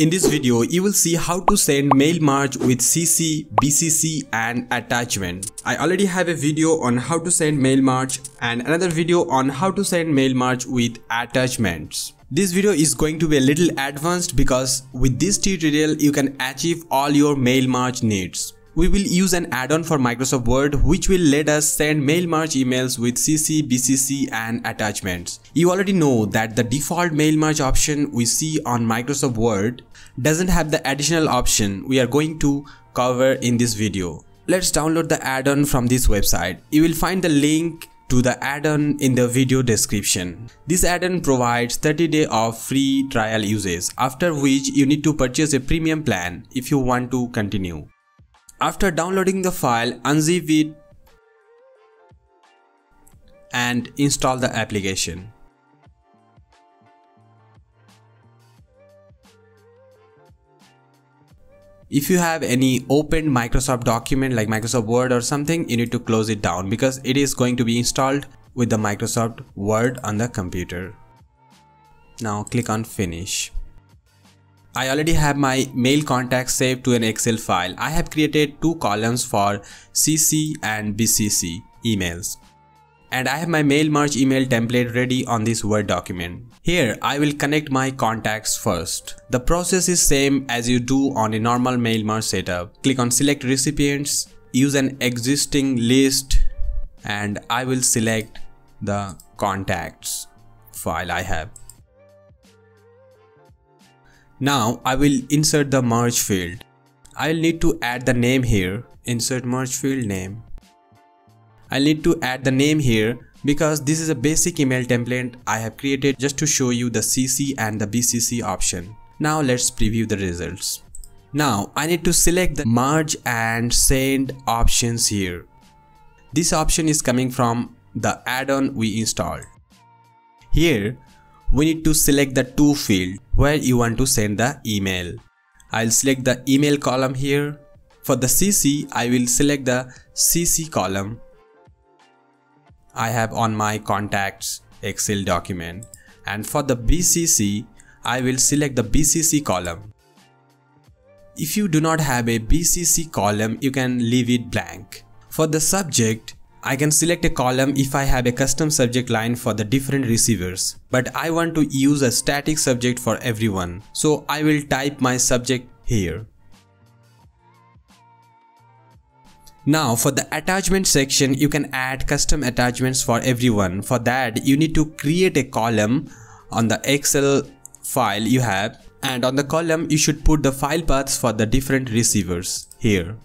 in this video you will see how to send mail merge with CC, BCC and attachment. I already have a video on how to send mail merge and another video on how to send mail merge with attachments. This video is going to be a little advanced because with this tutorial you can achieve all your mail merge needs. We will use an add-on for Microsoft Word which will let us send mail merge emails with CC, BCC and attachments. You already know that the default mail merge option we see on Microsoft Word doesn't have the additional option we are going to cover in this video. Let's download the add-on from this website. You will find the link to the add-on in the video description. This add-on provides 30 day of free trial usage after which you need to purchase a premium plan if you want to continue. After downloading the file, unzip it and install the application. If you have any open Microsoft document like Microsoft Word or something, you need to close it down because it is going to be installed with the Microsoft Word on the computer. Now click on finish. I already have my mail contacts saved to an Excel file. I have created two columns for CC and BCC emails. And I have my mail merge email template ready on this Word document. Here I will connect my contacts first. The process is same as you do on a normal mail merge setup. Click on select recipients, use an existing list and I will select the contacts file I have. Now I will insert the merge field. I'll need to add the name here. Insert merge field name. I'll need to add the name here because this is a basic email template I have created just to show you the CC and the BCC option. Now let's preview the results. Now I need to select the merge and send options here. This option is coming from the add-on we installed. Here we need to select the to field where you want to send the email. I'll select the email column here. For the CC, I will select the CC column I have on my contacts Excel document. And for the BCC, I will select the BCC column. If you do not have a BCC column, you can leave it blank. For the subject, I can select a column if I have a custom subject line for the different receivers. But I want to use a static subject for everyone. So I will type my subject here. Now for the attachment section, you can add custom attachments for everyone. For that, you need to create a column on the Excel file you have and on the column you should put the file paths for the different receivers here.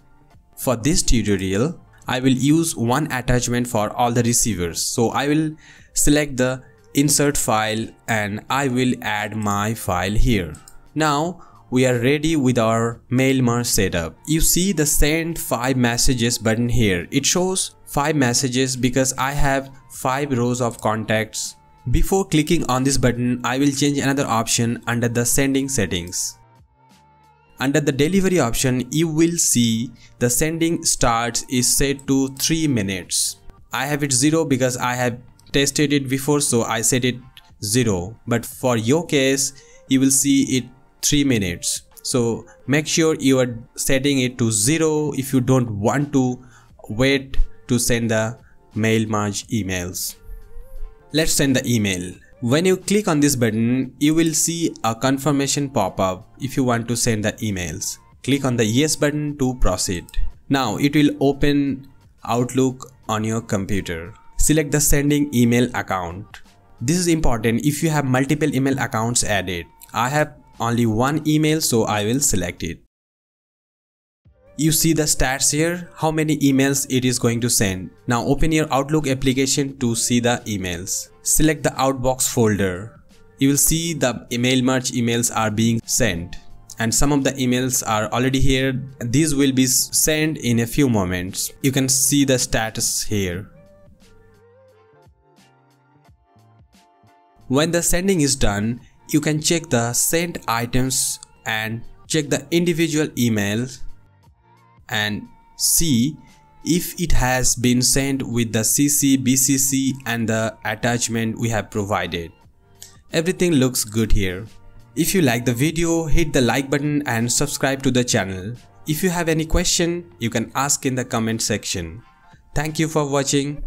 For this tutorial, I will use one attachment for all the receivers. So I will select the insert file and I will add my file here. Now we are ready with our mail merge setup. You see the send 5 messages button here. It shows 5 messages because I have 5 rows of contacts. Before clicking on this button, I will change another option under the sending settings. Under the delivery option, you will see the sending starts is set to 3 minutes. I have it 0 because I have tested it before so I set it 0 but for your case you will see it 3 minutes. So make sure you are setting it to 0 if you don't want to wait to send the mail merge emails. Let's send the email. When you click on this button, you will see a confirmation pop up if you want to send the emails. Click on the yes button to proceed. Now it will open Outlook on your computer. Select the sending email account. This is important if you have multiple email accounts added. I have only one email so I will select it. You see the stats here, how many emails it is going to send. Now open your Outlook application to see the emails. Select the Outbox folder. You will see the email merge emails are being sent and some of the emails are already here. These will be sent in a few moments. You can see the status here. When the sending is done, you can check the sent items and check the individual emails and see if it has been sent with the CC, BCC and the attachment we have provided. Everything looks good here. If you like the video, hit the like button and subscribe to the channel. If you have any question, you can ask in the comment section. Thank you for watching.